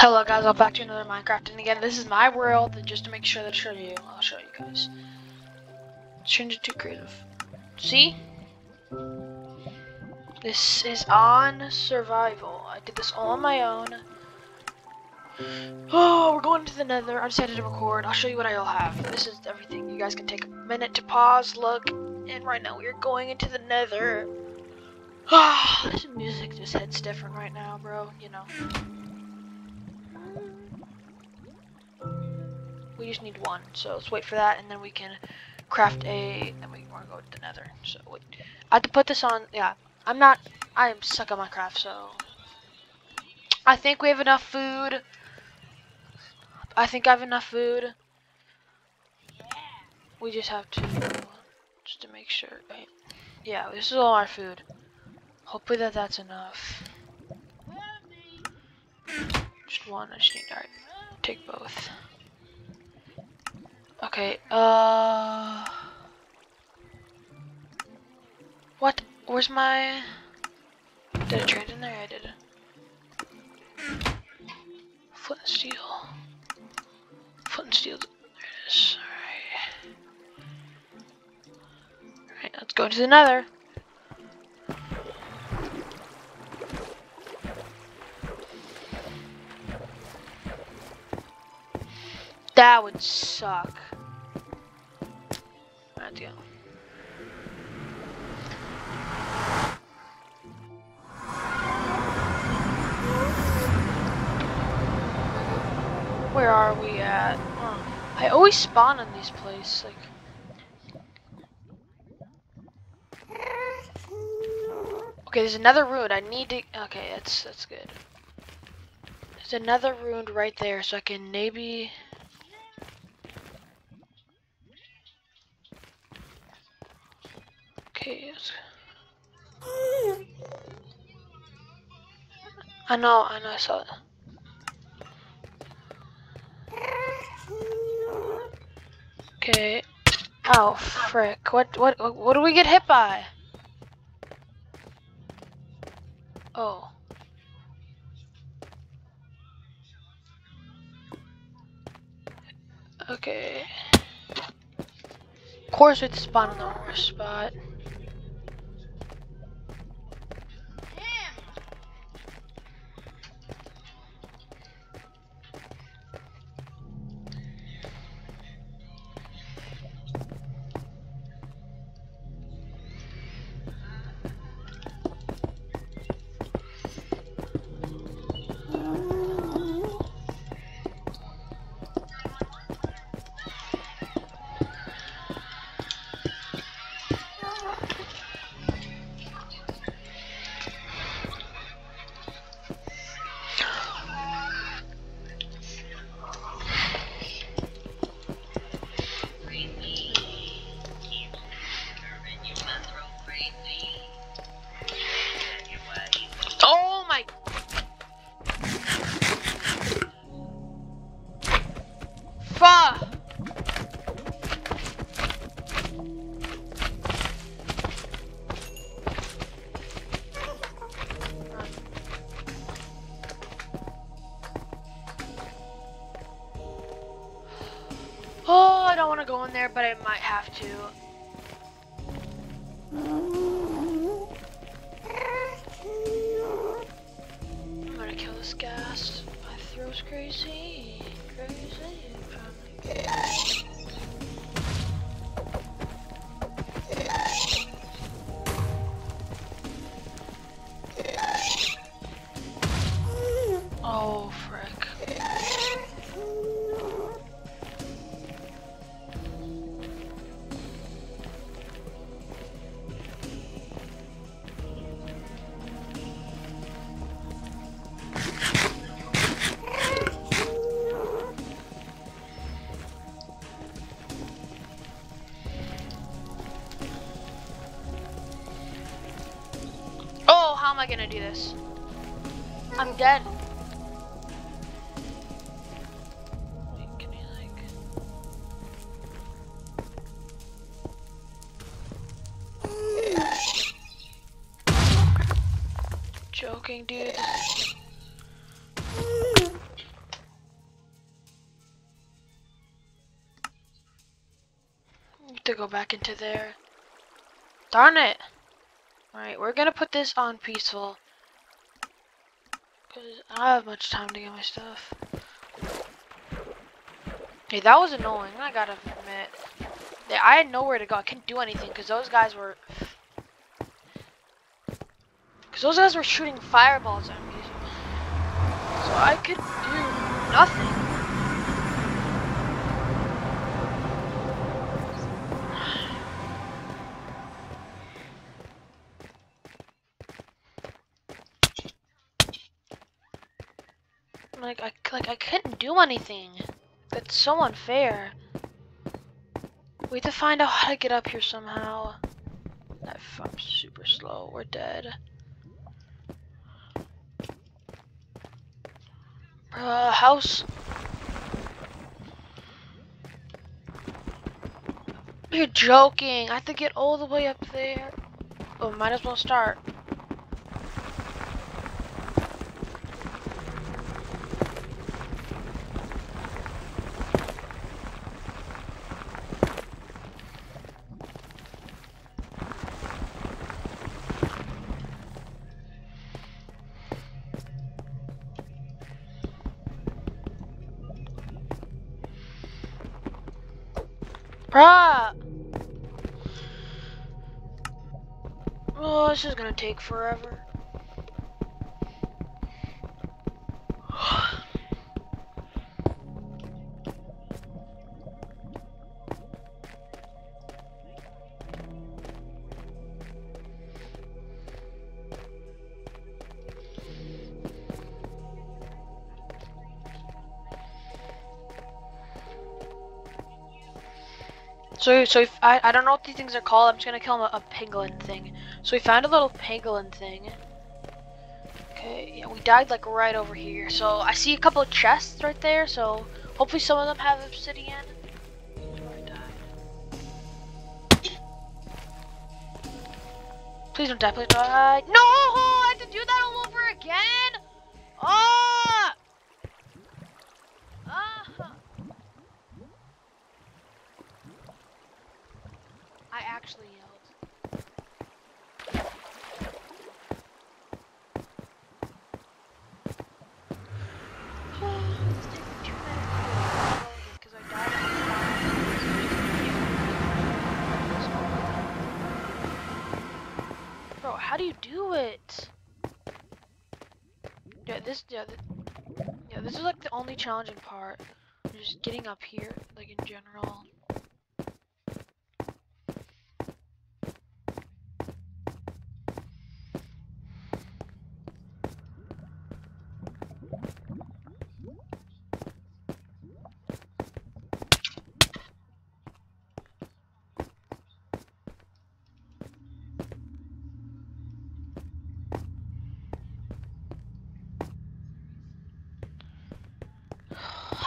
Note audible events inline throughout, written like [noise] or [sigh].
Hello guys, welcome back to another Minecraft, and again, this is my world, and just to make sure that I show you, I'll show you guys. Change it to creative. See? This is on survival. I did this all on my own. Oh, we're going to the nether. I decided to record. I'll show you what I'll have. This is everything. You guys can take a minute to pause, look, and right now we are going into the nether. [sighs] Ah, this music just hits different right now, bro, you know. We just need one, so let's wait for that, and then we can craft a. Then we want to go to the Nether. So wait, I have to put this on. Yeah, I'm not. I am stuck on Minecraft, so I think we have enough food. I think I have enough food. We just have to just to make sure. Right? Yeah, this is all our food. Hopefully that that's enough. Just one. I just need. Alright, take both. Okay, uh... What? Where's my... Did I trade in there? I did. Flint and steel. Flint and steel. There it is. Alright. Alright, let's go to the nether. That would suck. Where are we at? I always spawn in these places, like. Okay, there's another ruin. I need to. Okay, that's that's good. There's another ruin right there, so I can maybe. Okay. I know. I know. I saw it. Okay. Oh, frick. What, what, what do we get hit by? Oh. Okay. Of course it's spawn in the worst spot. [sighs] Oh, I don't want to go in there, but I might have to. I'm dead. Joking, dude. Need to go back into there. Darn it! Alright, we're gonna put this on peaceful. Because I don't have much time to get my stuff. Hey, that was annoying, I gotta admit. Yeah, I had nowhere to go. I couldn't do anything because those guys were... Because those guys were shooting fireballs at me. So I could do nothing. Like I couldn't do anything. That's so unfair. We have to find out how to get up here somehow. That I'm super slow. We're dead. Uh, house. You're joking. I have to get all the way up there. Oh, might as well start. Bruh! Oh, this is gonna take forever. So, so if, I, I don't know what these things are called. I'm just gonna kill him a, a pangolin thing. So we found a little pangolin thing. Okay, yeah, we died like right over here. So I see a couple of chests right there. So hopefully some of them have obsidian. Please don't die, please don't die. No! I have to do that all over again? Oh! I actually yelled. Oh, died. Bro, how do you do it? Yeah, this yeah, th yeah, this is like the only challenging part. Just getting up here, like in general.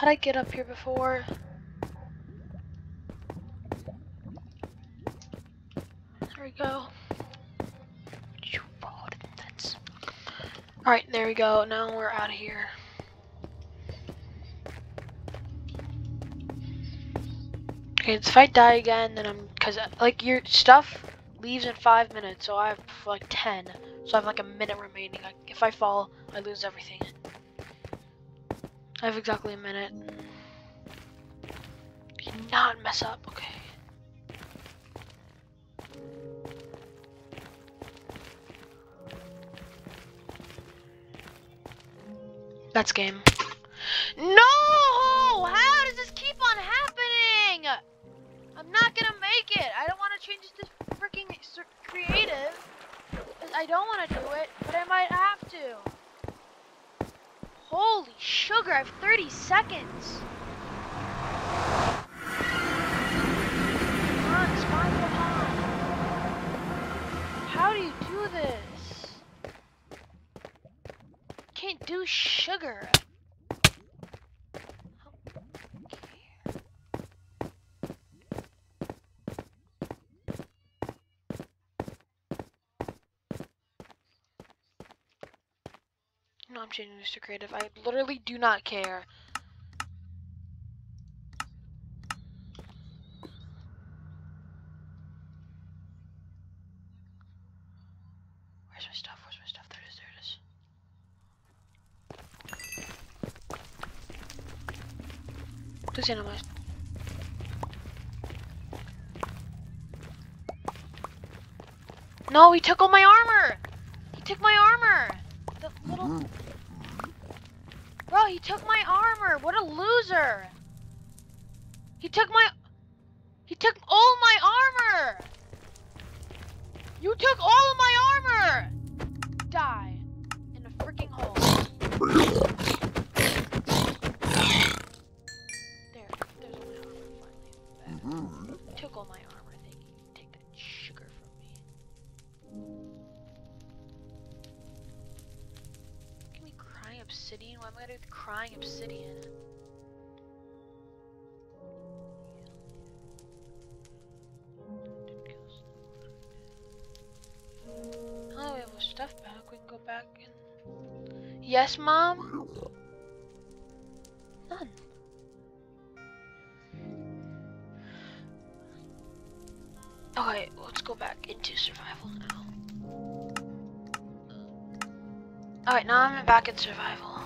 How'd I get up here before? There we go. Alright, there we go. Now we're out of here. Okay, if I die again, then I'm... Because, uh, like, your stuff leaves in five minutes, so I have, like, ten. So I have, like, a minute remaining. Like, if I fall, I lose everything. I have exactly a minute. Did not mess up, okay. That's game. No! How does this keep on happening? I'm not gonna make it. I don't want to change this freaking creative. I don't want to do it, but I might have to. Holy sugar, I have 30 seconds. How do you do this? Can't do sugar. I'm changing this to creative. I literally do not care. Where's my stuff? Where's my stuff? There it is. There it is. No, he took all my armor! He took my armor! He took my armor! What a loser! He took my... He took all my armor! You took all of my armor! Mom? None. Okay, let's go back into survival now. Alright, now I'm back in survival.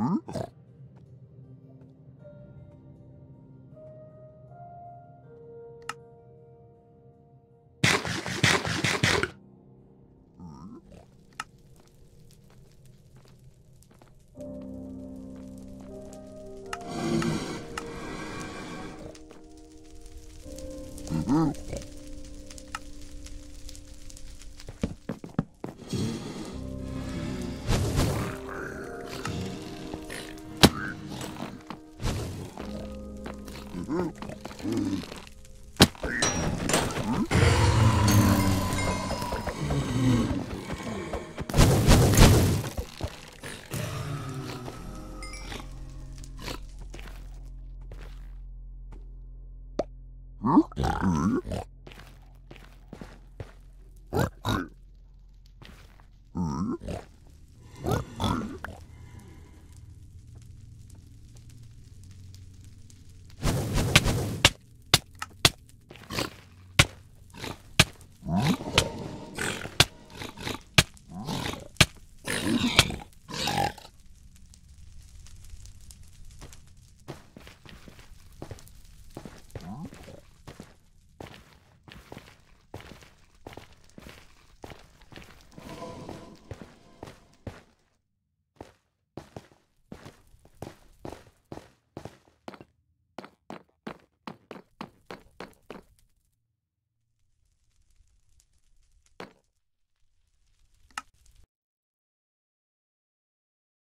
Hmm? Mm-hmm.